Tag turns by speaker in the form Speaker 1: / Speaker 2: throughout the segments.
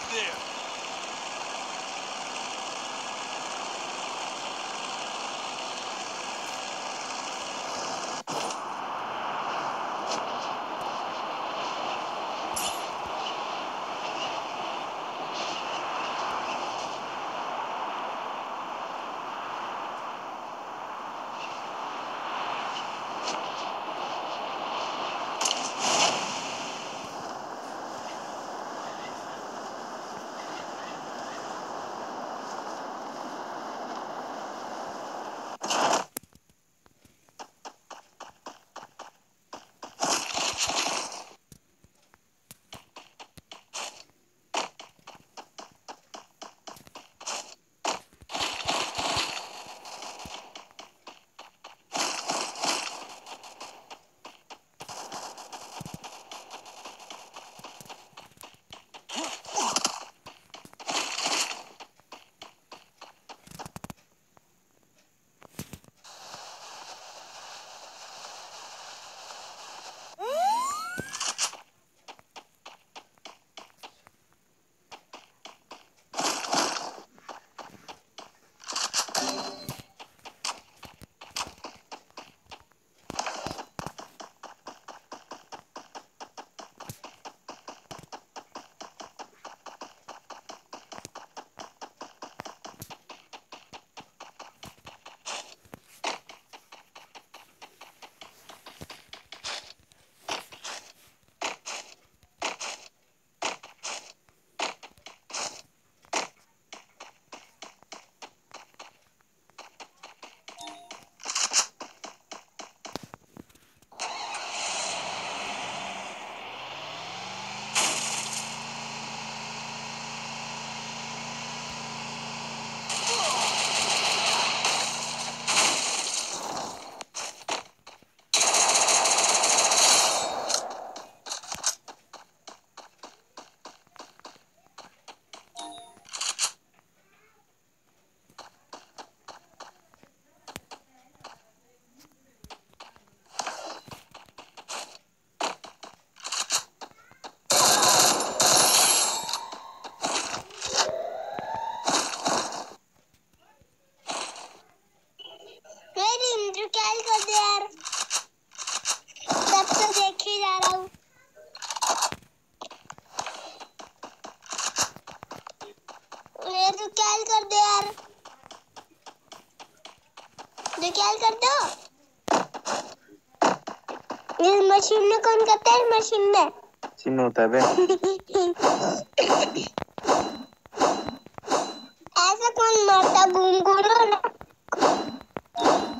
Speaker 1: right there.
Speaker 2: जा रहा हूँ कर कर दो इस मशीन में कौन करता है इस मशीन में
Speaker 3: होता है
Speaker 2: ऐसा कौन मारता? घूम घूमो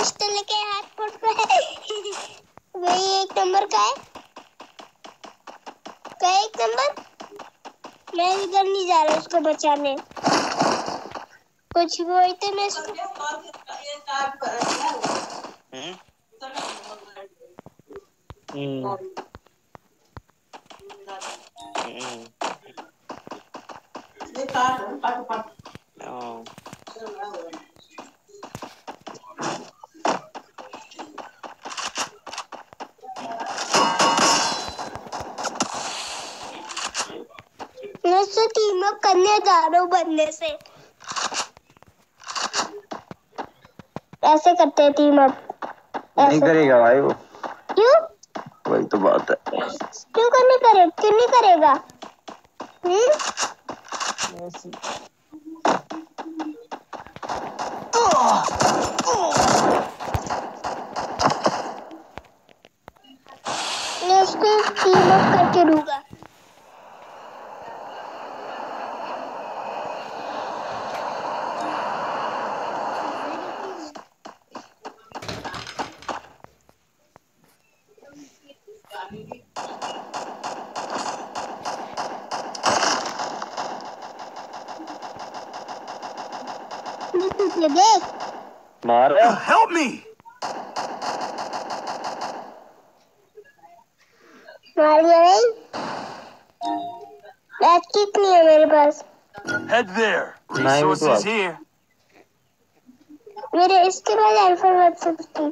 Speaker 2: पिस्टल लेके हाथ पड़ पे भाई एक नंबर का है। का एक नंबर? मैं इधर नहीं जा रहा उसको बचाने। कुछ वो थे मैं इसको
Speaker 3: हम्म, हम्म, हम्म, हाँ,
Speaker 2: मैं उससे टीम चारों जा रहा हूँ बंदे से। ऐसे करते हैं टीम अप
Speaker 3: नहीं करेगा भाई वो।
Speaker 2: क्यों?
Speaker 3: वही तो बात है।
Speaker 2: क्यों करने करे? क्यों नहीं करेगा? हम्म मैं उसको टीम अप करके दूँगा नीचे देख
Speaker 3: मार
Speaker 1: Help me!
Speaker 2: नहीं बैट कितनी है मेरे पास
Speaker 1: Head there. Resources here.
Speaker 2: मेरे इसके बाद अल्फ़ा वन फिफ्टी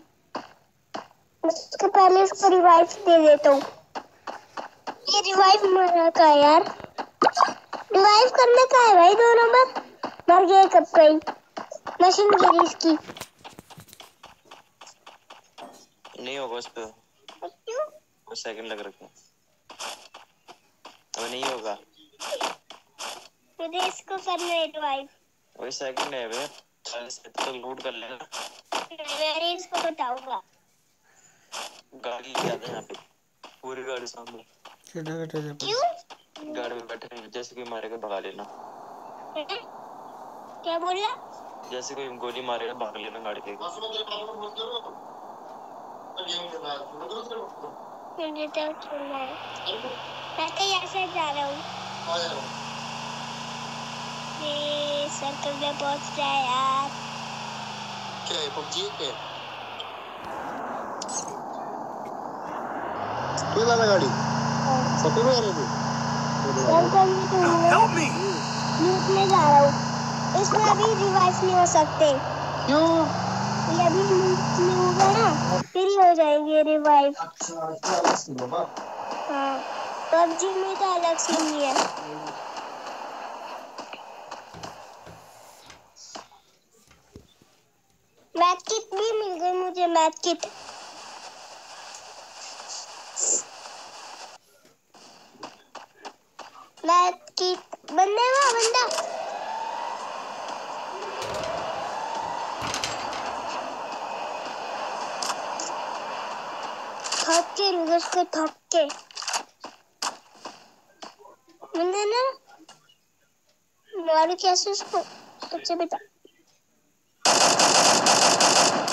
Speaker 2: उसके पहले इसको रिवाइव दे देता हूँ ये रिवाइव मरा का यार रिवाइव करने का है भाई दो नंबर मर गए कब कहीं मशीन गिरी इसकी
Speaker 3: नहीं होगा उस पे
Speaker 2: क्यों
Speaker 3: वो सेकंड लग रखे हैं। अब नहीं होगा
Speaker 2: मुझे इसको करना है रिवाइव
Speaker 3: वही सेकंड है बे चालीस से तो लूट कर लेना
Speaker 2: मैंने इसको बताऊँगा
Speaker 3: गाड़ी आते हैं यहाँ पे पूरी गाड़ी सामने
Speaker 2: क्यों
Speaker 3: गाड़ी में बैठे हैं जैसे कोई मारेगा भगा लेना
Speaker 2: क्या बोला?
Speaker 3: जैसे कोई गोली मारेगा भाग लेना गाड़ी लेके
Speaker 2: मुझे तो सुनना है मैं तो यहाँ से जा रहा हूँ। ये सर्कल में पहुँच गया यार।
Speaker 4: क्या है पबजी है तू लाना गाड़ी? सपने में आ रहे थे
Speaker 2: सर्कल में तो मैं
Speaker 1: Help me!
Speaker 2: लूटने जा रहा हूँ। इसमें अभी रिवाइव नहीं हो सकते।
Speaker 4: क्यों?
Speaker 2: ये अभी नहीं होगा ना फिर ही हो जाएँगे रिवाइव
Speaker 4: अच्छा अच्छा
Speaker 2: हाँ पबजी में तो अलग सीन ही है। मैथ किट भी मिल गई मुझे मैथ किट मैथ किट बनने वाला बंदा थक के रुगस को थक के मैंने ना मारू कैसे उसको सबसे बता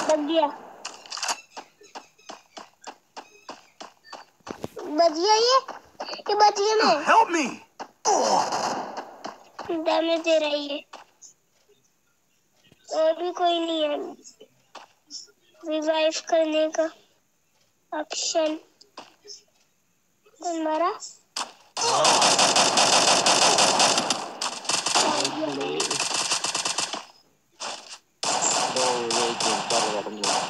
Speaker 2: बच गया बच गया ये ये बच गया मैं
Speaker 1: Help me!
Speaker 2: डैमेज दे रहा है और भी कोई नहीं है रिवाइव करने का option mara Oh, wait,